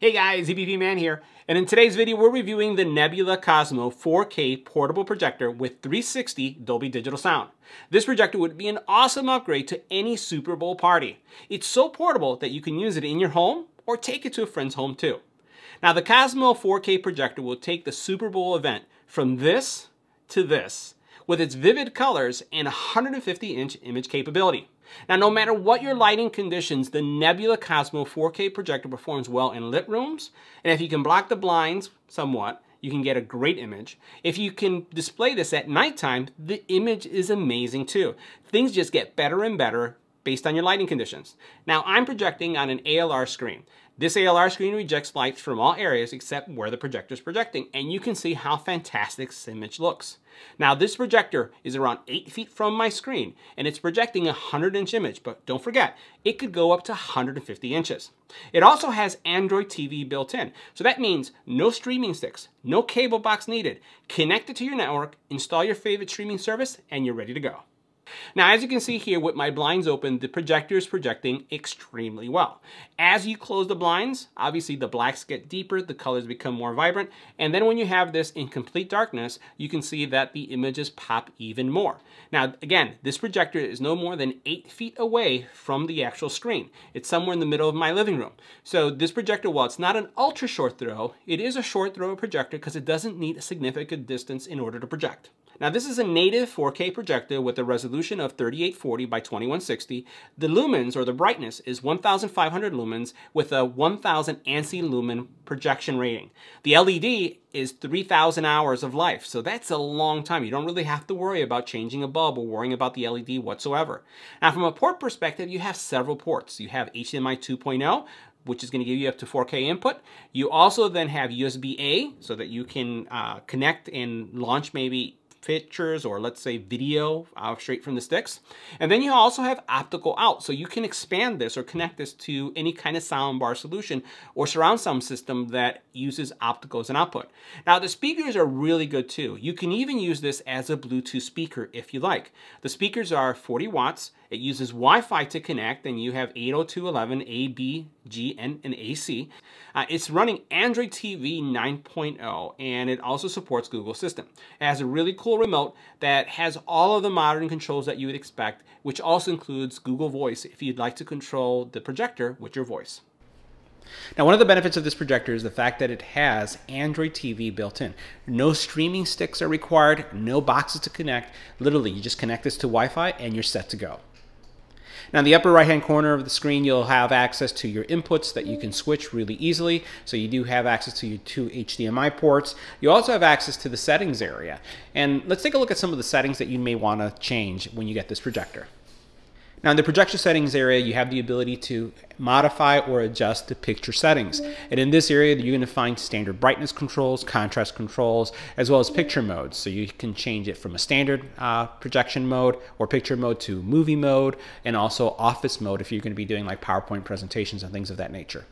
Hey guys, EBP Man here, and in today's video we're reviewing the Nebula Cosmos 4K portable projector with 360 Dolby Digital Sound. This projector would be an awesome upgrade to any Super Bowl party. It's so portable that you can use it in your home or take it to a friend's home too. Now the Cosmos 4K projector will take the Super Bowl event from this to this with its vivid colors and 150 inch image capability. Now, no matter what your lighting conditions, the Nebula Cosmos 4K projector performs well in lit rooms, and if you can block the blinds somewhat, you can get a great image. If you can display this at nighttime, the image is amazing too. Things just get better and better based on your lighting conditions. Now, I'm projecting on an ALR screen. This ALR screen rejects light from all areas except where the projector is projecting, and you can see how fantastic this image looks. Now, this projector is around 8 feet from my screen, and it's projecting a 100-inch image, but don't forget, it could go up to 150 inches. It also has Android TV built in, so that means no streaming sticks, no cable box needed. Connect it to your network, install your favorite streaming service, and you're ready to go. Now, as you can see here with my blinds open, the projector is projecting extremely well. As you close the blinds, obviously the blacks get deeper, the colors become more vibrant, and then when you have this in complete darkness, you can see that the images pop even more. Now, again, this projector is no more than eight feet away from the actual screen. It's somewhere in the middle of my living room. So this projector, while it's not an ultra short throw, it is a short throw projector because it doesn't need a significant distance in order to project. Now this is a native 4K projector with a resolution of 3840 by 2160. The lumens, or the brightness, is 1500 lumens with a 1000 ANSI lumen projection rating. The LED is 3000 hours of life, so that's a long time. You don't really have to worry about changing a bulb or worrying about the LED whatsoever. Now from a port perspective, you have several ports. You have HDMI 2.0, which is going to give you up to 4K input. You also then have USB-A so that you can uh, connect and launch maybe pictures or let's say video uh, straight from the sticks. And then you also have optical out, so you can expand this or connect this to any kind of soundbar solution or surround sound system that uses optical as an output. Now the speakers are really good too. You can even use this as a Bluetooth speaker if you like. The speakers are 40 watts, it uses Wi-Fi to connect and you have 802.11 A, B, G, and, and AC. Uh, it's running Android TV 9.0 and it also supports Google Assistant. It has a really cool remote that has all of the modern controls that you would expect, which also includes Google Voice if you'd like to control the projector with your voice. Now, one of the benefits of this projector is the fact that it has Android TV built in. No streaming sticks are required, no boxes to connect. Literally, you just connect this to Wi-Fi and you're set to go. Now in the upper right hand corner of the screen you'll have access to your inputs that you can switch really easily. So you do have access to your two HDMI ports. You also have access to the settings area. And let's take a look at some of the settings that you may want to change when you get this projector. Now in the projection settings area, you have the ability to modify or adjust the picture settings. And in this area, you're going to find standard brightness controls, contrast controls, as well as picture modes. So you can change it from a standard uh, projection mode or picture mode to movie mode and also office mode if you're going to be doing like PowerPoint presentations and things of that nature.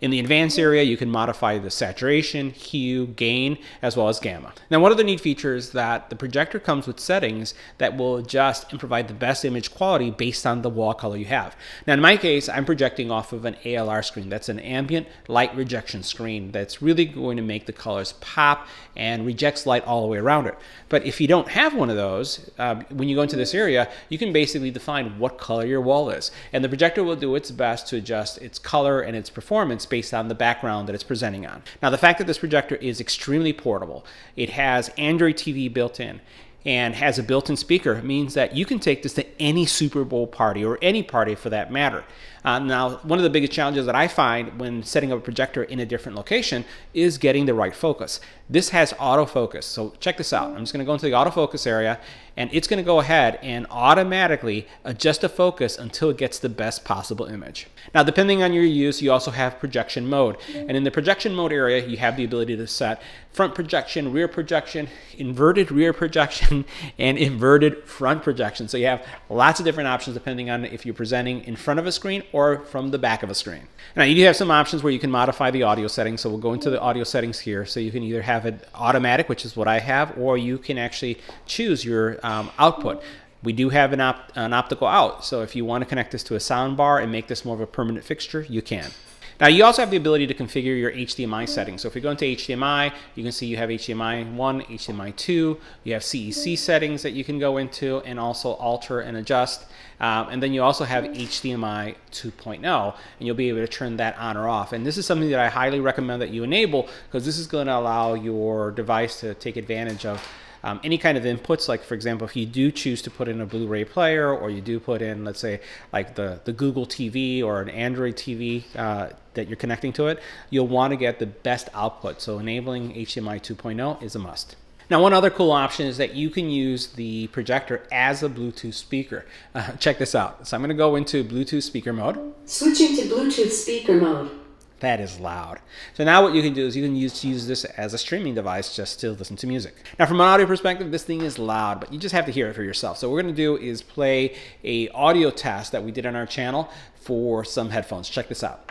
In the advanced area, you can modify the saturation, hue, gain, as well as gamma. Now, one of the neat features that the projector comes with settings that will adjust and provide the best image quality based on the wall color you have. Now, in my case, I'm projecting off of an ALR screen. That's an ambient light rejection screen that's really going to make the colors pop and rejects light all the way around it. But if you don't have one of those, uh, when you go into this area, you can basically define what color your wall is. And the projector will do its best to adjust its color and its performance based on the background that it's presenting on. Now, the fact that this projector is extremely portable, it has Android TV built in, and has a built-in speaker means that you can take this to any Super Bowl party or any party for that matter. Uh, now, one of the biggest challenges that I find when setting up a projector in a different location is getting the right focus. This has autofocus. So check this out. I'm just going to go into the autofocus area and it's going to go ahead and automatically adjust the focus until it gets the best possible image. Now, depending on your use, you also have projection mode. And in the projection mode area, you have the ability to set front projection, rear projection, inverted rear projection, and inverted front projection. So you have lots of different options depending on if you're presenting in front of a screen or from the back of a screen. Now, you do have some options where you can modify the audio settings. So we'll go into the audio settings here. So you can either have it automatic, which is what I have, or you can actually choose your um, output. We do have an, op an optical out, so if you want to connect this to a sound bar and make this more of a permanent fixture, you can. Now you also have the ability to configure your HDMI settings. So if you go into HDMI, you can see you have HDMI 1, HDMI 2, you have CEC settings that you can go into and also alter and adjust. Um, and then you also have HDMI 2.0 and you'll be able to turn that on or off. And this is something that I highly recommend that you enable because this is going to allow your device to take advantage of um, any kind of inputs, like for example, if you do choose to put in a Blu-ray player or you do put in, let's say, like the, the Google TV or an Android TV uh, that you're connecting to it, you'll want to get the best output. So enabling HDMI 2.0 is a must. Now, one other cool option is that you can use the projector as a Bluetooth speaker. Uh, check this out. So I'm going to go into Bluetooth speaker mode. Switching to Bluetooth speaker mode. That is loud. So now what you can do is you can use, use this as a streaming device just to listen to music. Now from an audio perspective, this thing is loud, but you just have to hear it for yourself. So what we're gonna do is play a audio test that we did on our channel for some headphones. Check this out.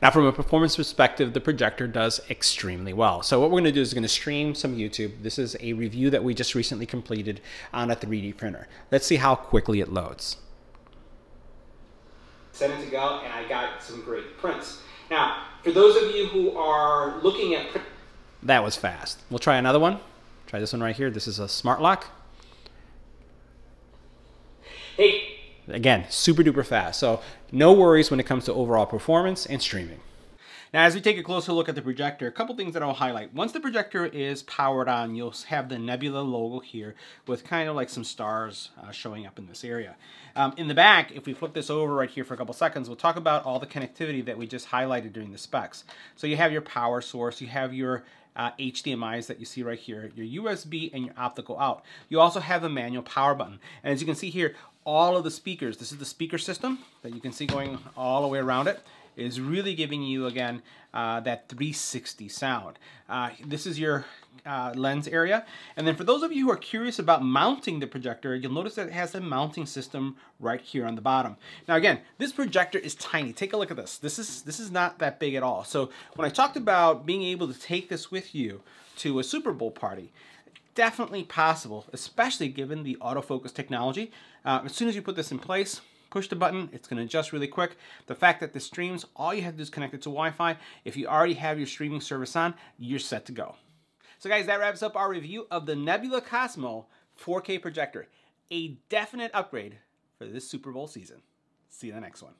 Now from a performance perspective, the projector does extremely well. So what we're gonna do is we're gonna stream some YouTube. This is a review that we just recently completed on a 3D printer. Let's see how quickly it loads. It to go and I got some great prints. Now, for those of you who are looking at... That was fast. We'll try another one. Try this one right here. This is a smart lock. Hey. Again, super duper fast. So no worries when it comes to overall performance and streaming. Now, as we take a closer look at the projector, a couple things that I'll highlight. Once the projector is powered on, you'll have the Nebula logo here with kind of like some stars uh, showing up in this area. Um, in the back, if we flip this over right here for a couple seconds, we'll talk about all the connectivity that we just highlighted during the specs. So you have your power source, you have your uh, HDMIs that you see right here, your USB and your optical out. You also have a manual power button. And as you can see here, all of the speakers, this is the speaker system that you can see going all the way around it is really giving you, again, uh, that 360 sound. Uh, this is your uh, lens area. And then for those of you who are curious about mounting the projector, you'll notice that it has a mounting system right here on the bottom. Now again, this projector is tiny. Take a look at this. This is, this is not that big at all. So when I talked about being able to take this with you to a Super Bowl party, definitely possible, especially given the autofocus technology. Uh, as soon as you put this in place, push the button, it's going to adjust really quick. The fact that this streams, all you have to do is connect it to Wi-Fi. If you already have your streaming service on, you're set to go. So guys, that wraps up our review of the Nebula Cosmos 4K projector. A definite upgrade for this Super Bowl season. See you in the next one.